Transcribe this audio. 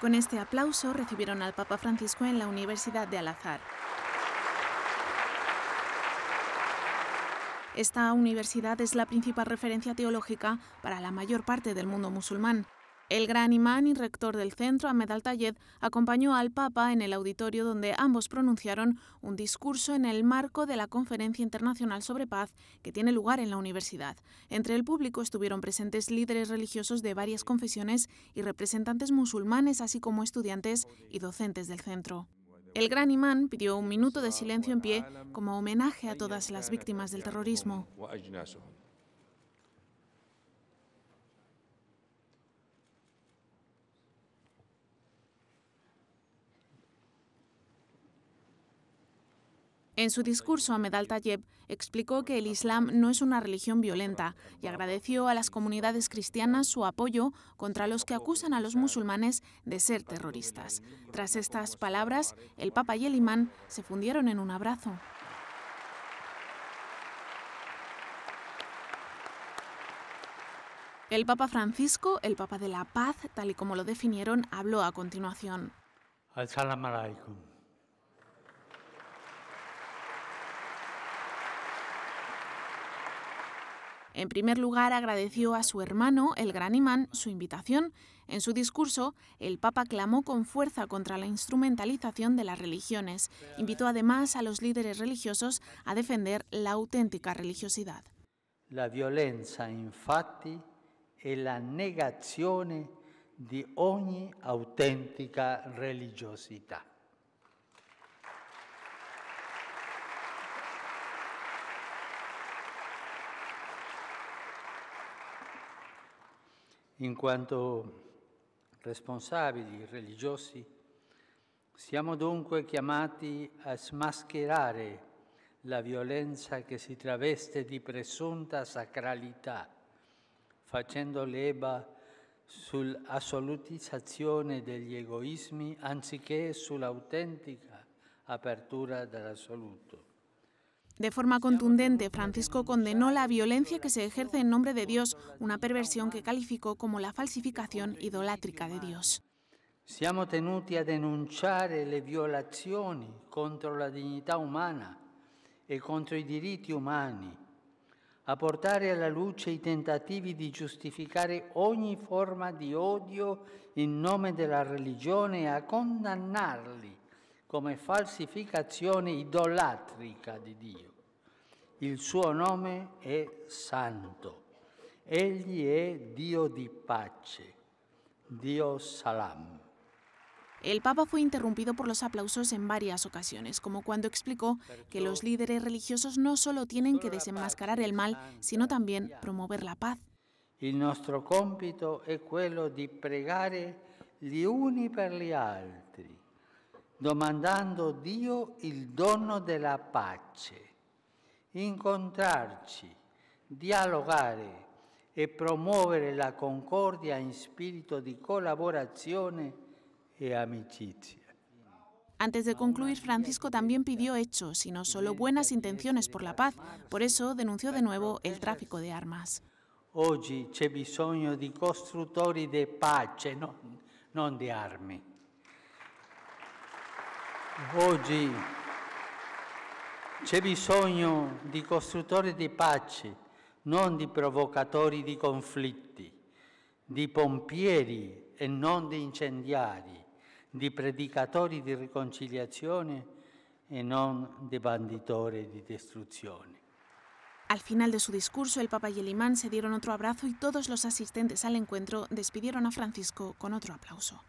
Con este aplauso recibieron al Papa Francisco en la Universidad de Al-Azhar. Esta universidad es la principal referencia teológica para la mayor parte del mundo musulmán. El gran imán y rector del centro, Ahmed Al-Tayed, acompañó al Papa en el auditorio donde ambos pronunciaron un discurso en el marco de la Conferencia Internacional sobre Paz que tiene lugar en la universidad. Entre el público estuvieron presentes líderes religiosos de varias confesiones y representantes musulmanes, así como estudiantes y docentes del centro. El gran imán pidió un minuto de silencio en pie como homenaje a todas las víctimas del terrorismo. En su discurso, Ahmed Al-Tayeb explicó que el Islam no es una religión violenta y agradeció a las comunidades cristianas su apoyo contra los que acusan a los musulmanes de ser terroristas. Tras estas palabras, el Papa y el imán se fundieron en un abrazo. El Papa Francisco, el Papa de la Paz, tal y como lo definieron, habló a continuación. En primer lugar, agradeció a su hermano, el gran imán, su invitación. En su discurso, el Papa clamó con fuerza contra la instrumentalización de las religiones. Invitó además a los líderes religiosos a defender la auténtica religiosidad. La violencia, infatti, è la negazione di ogni autentica religiosità. In quanto responsabili religiosi, siamo dunque chiamati a smascherare la violenza che si traveste di presunta sacralità, facendo leva sull'assolutizzazione degli egoismi anziché sull'autentica apertura dell'assoluto. De forma contundente, Francisco condenó la violencia que se ejerce en nombre de Dios, una perversión que calificó como la falsificación idolátrica de Dios. Siamo tenuti a denunciare le violazioni contro la dignità umana e contro i diritti umani, a portare alla luce i tentativi di giustificare ogni forma di odio in nome della religione e a condannarli come falsificazione idolatrica di Dio. Il suo nome è santo. Egli è Dio di pace, Dio salam. El Papa fue interrumpido por los aplausos en varias ocasiones, como cuando explicó que los líderes religiosos no solo tienen que desenmascarar el mal, sino también promover la paz. Il nostro compito è quello di pregare gli uni per gli altri, domandando Dio il dono della pace, incontrarci, dialogare e promuovere la concordia in spirito di collaborazione e amicizia. Antes de concluir, Francisco también pidió hechos y no solo buenas intenciones por la paz. Por eso denunció de nuevo el tráfico de armas. Oggi c'è bisogno di costruttori di pace, non, non di armi. Oggi c'è bisogno di costruttori di pace, non di provocatori di conflitti, di pompieri e non di incendiari, di predicatori di riconciliazione e non di banditori di distruzione. Al final de su discurso, el Papa y el imán se dieron otro abrazo y todos los asistentes al encuentro despidieron a Francisco con otro aplauso.